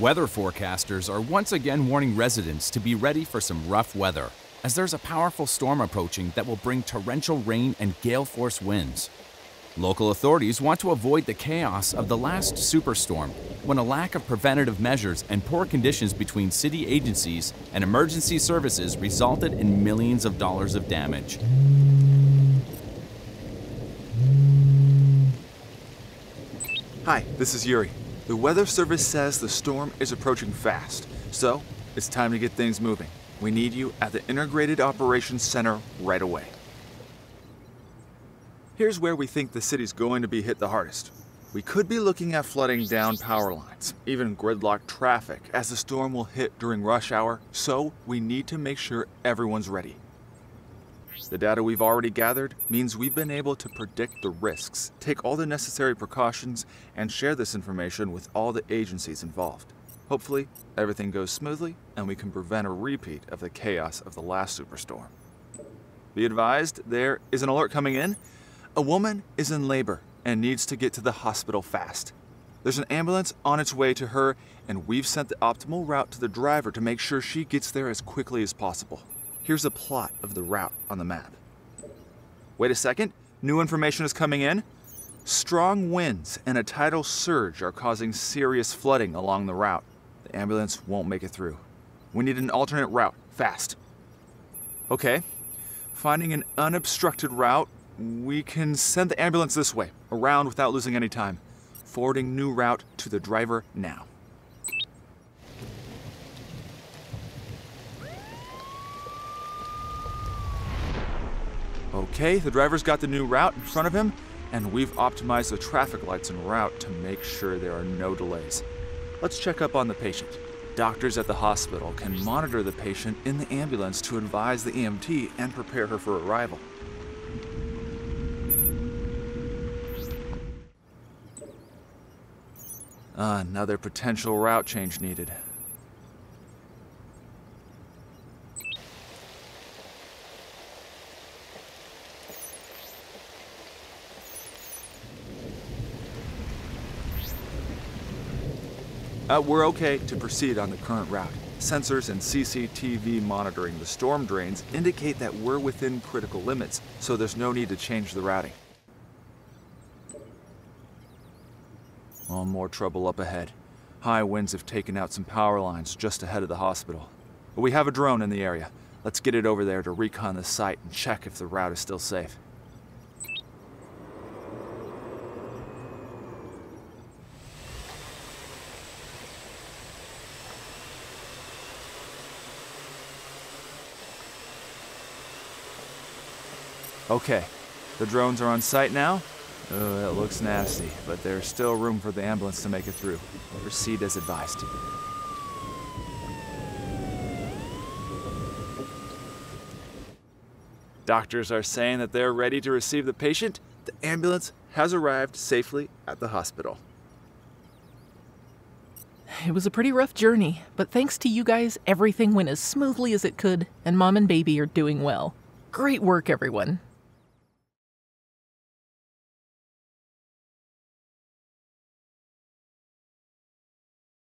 Weather forecasters are once again warning residents to be ready for some rough weather, as there's a powerful storm approaching that will bring torrential rain and gale force winds. Local authorities want to avoid the chaos of the last superstorm, when a lack of preventative measures and poor conditions between city agencies and emergency services resulted in millions of dollars of damage. Hi, this is Yuri. The Weather Service says the storm is approaching fast, so it's time to get things moving. We need you at the Integrated Operations Center right away. Here's where we think the city's going to be hit the hardest. We could be looking at flooding down power lines, even gridlock traffic, as the storm will hit during rush hour, so we need to make sure everyone's ready. The data we've already gathered means we've been able to predict the risks, take all the necessary precautions, and share this information with all the agencies involved. Hopefully, everything goes smoothly and we can prevent a repeat of the chaos of the last superstorm. Be advised, there is an alert coming in. A woman is in labor and needs to get to the hospital fast. There's an ambulance on its way to her, and we've sent the optimal route to the driver to make sure she gets there as quickly as possible. Here's a plot of the route on the map. Wait a second, new information is coming in. Strong winds and a tidal surge are causing serious flooding along the route. The ambulance won't make it through. We need an alternate route, fast. Okay, finding an unobstructed route, we can send the ambulance this way, around without losing any time. Forwarding new route to the driver now. Okay, the driver's got the new route in front of him, and we've optimized the traffic lights and route to make sure there are no delays. Let's check up on the patient. Doctors at the hospital can monitor the patient in the ambulance to advise the EMT and prepare her for arrival. Another potential route change needed. Uh, we're okay to proceed on the current route. Sensors and CCTV monitoring the storm drains indicate that we're within critical limits, so there's no need to change the routing. Oh, more trouble up ahead. High winds have taken out some power lines just ahead of the hospital. But we have a drone in the area. Let's get it over there to recon the site and check if the route is still safe. Okay, the drones are on site now. Oh, that looks nasty, but there's still room for the ambulance to make it through. Proceed as advised. Doctors are saying that they're ready to receive the patient. The ambulance has arrived safely at the hospital. It was a pretty rough journey, but thanks to you guys, everything went as smoothly as it could, and mom and baby are doing well. Great work, everyone.